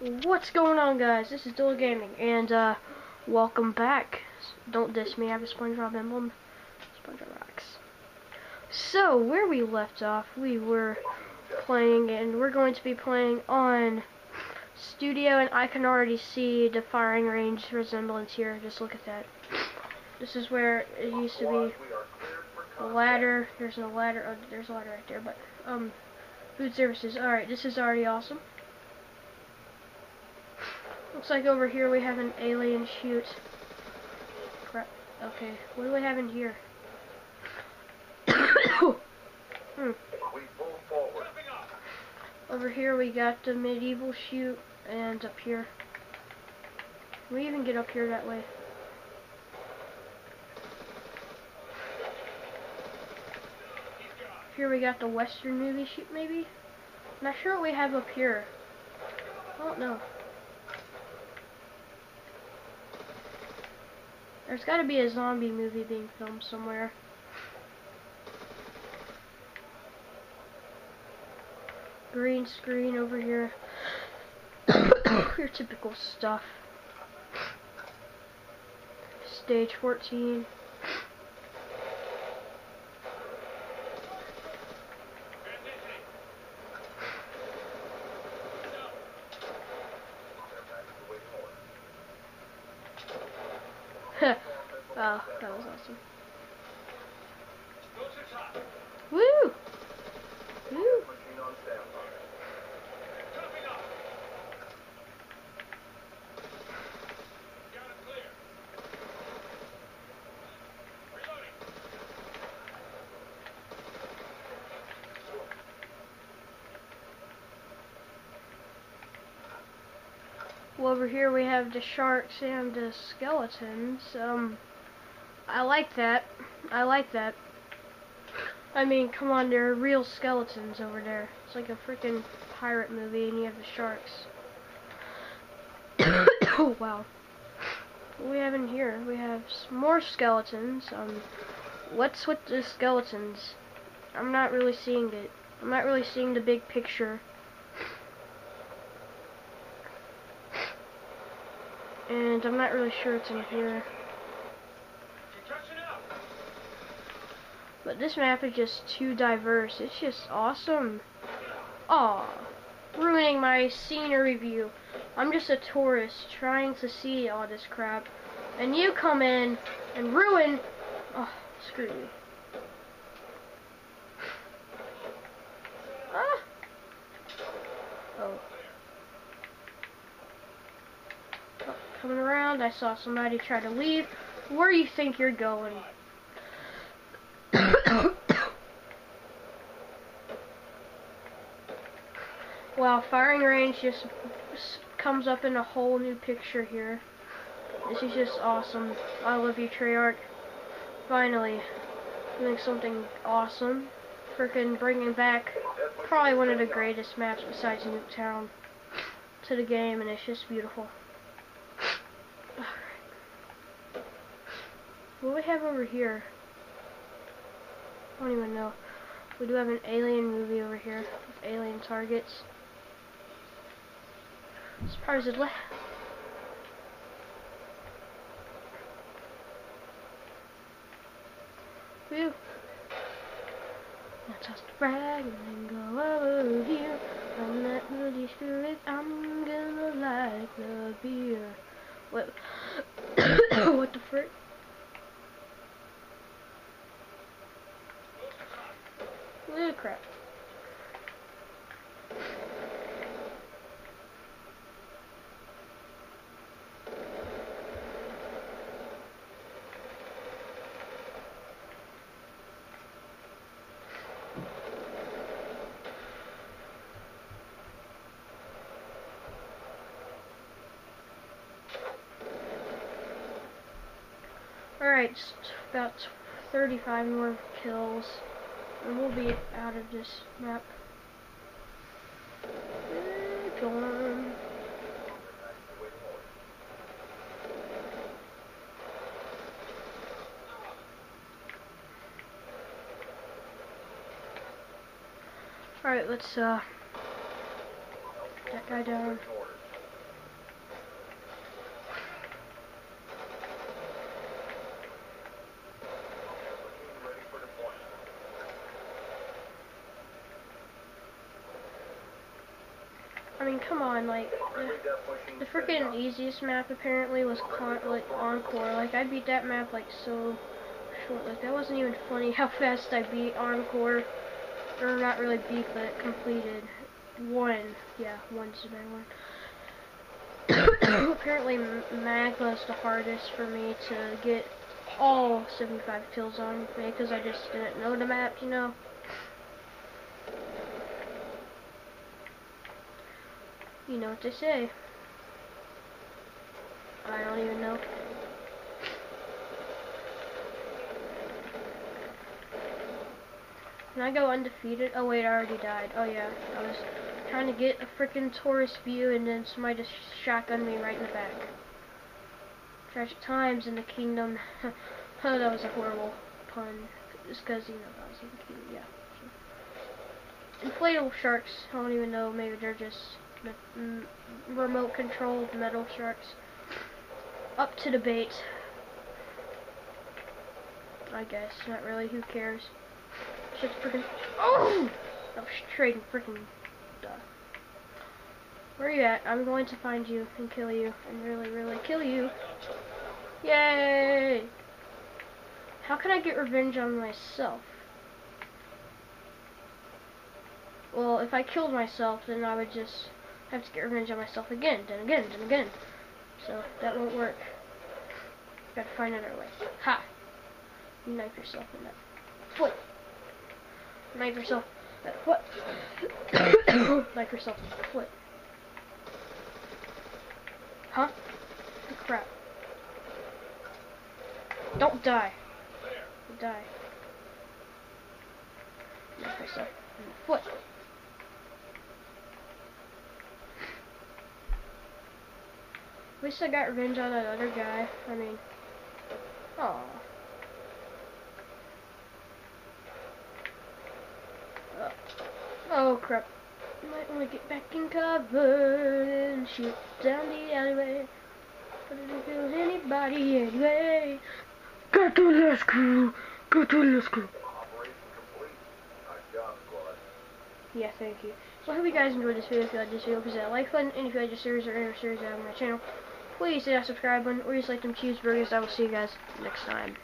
What's going on guys? This is TheLowe Gaming and uh welcome back. Don't diss me, I have a SpongeBob emblem. SpongeBob rocks. So where we left off, we were playing and we're going to be playing on studio and I can already see the firing range resemblance here. Just look at that. This is where it used to be a ladder. There's a ladder. Oh, there's a ladder right there, but um food services. Alright, this is already awesome. Looks like over here we have an alien shoot. Crap. Okay, what do we have in here? hmm. Over here we got the medieval shoot, and up here. Can we even get up here that way? Here we got the western movie shoot, maybe? Not sure what we have up here. I don't know. There's got to be a zombie movie being filmed somewhere. Green screen over here. Your typical stuff. Stage 14. oh, that was awesome. Woo! Woo! Well, over here we have the sharks and the skeletons. Um, I like that. I like that. I mean, come on, there are real skeletons over there. It's like a freaking pirate movie, and you have the sharks. oh, wow. What we have in here? We have more skeletons. Um, what's with the skeletons? I'm not really seeing it. I'm not really seeing the big picture. And I'm not really sure it's in here. But this map is just too diverse. It's just awesome. Aw, ruining my scenery view. I'm just a tourist trying to see all this crap. And you come in and ruin... Oh, screw you. Ah. Oh. oh. Coming around, I saw somebody try to leave. Where do you think you're going? Wow, firing range just comes up in a whole new picture here. This is just awesome. I love you, Treyarch. Finally, doing something awesome. Freaking bringing back probably one of the greatest maps besides Nuketown to the game, and it's just beautiful. What do we have over here? I don't even know. We do have an alien movie over here with alien targets. Supposedly. Whew. Now toss the frag and go over here. I'm that bloody spirit, I'm gonna like the beer. What? what the frick? Oh crap. Alright, about 35 more kills, and we'll be out of this map. Go on. Alright, let's, uh, that guy down. Come on, like, the, the freaking easiest map apparently was con like Encore. Like, I beat that map like so short. Like, that wasn't even funny how fast I beat Encore. Or not really beat, but completed. One. Yeah, one's the better one. apparently, Magma's the hardest for me to get all 75 kills on because I just didn't know the map, you know. You know what they say. I don't even know. Can I go undefeated? Oh wait, I already died. Oh yeah, I was trying to get a freaking tourist view and then somebody just shotgunned me right in the back. Tragic times in the kingdom. oh, that was a horrible pun. Just because, you know, that was in the kingdom, yeah. Inflatable sharks, I don't even know, maybe they're just remote controlled metal sharks. Up to debate. I guess, not really, who cares. Just freaking. Oh! That was and freaking. Duh. Where are you at? I'm going to find you and kill you. And really, really kill you. Yay! How can I get revenge on myself? Well, if I killed myself, then I would just I have to get revenge on myself again, then again, then again. So that won't work. Gotta find another way. Ha! You knife yourself in that foot. Knife yourself in that foot. knife yourself in that foot. Huh? Oh, crap. Don't die. Die. Knife yourself in the foot. Least I got revenge on that other guy. I mean, oh. Oh crap. Might want to get back in cover and shoot down the alleyway. But it didn't kill anybody anyway. Got the last crew. to the crew. Yeah, thank you. So I hope you guys enjoyed this video. If you liked this video, please hit like button. And if you like this series or any series of my channel, please hit that subscribe button or just like them cheeseburgers. I will see you guys next time.